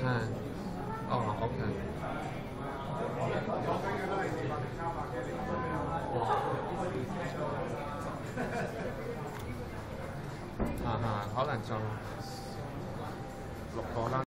嗯，哦，OK。哇，哈哈，好難做，六個啦。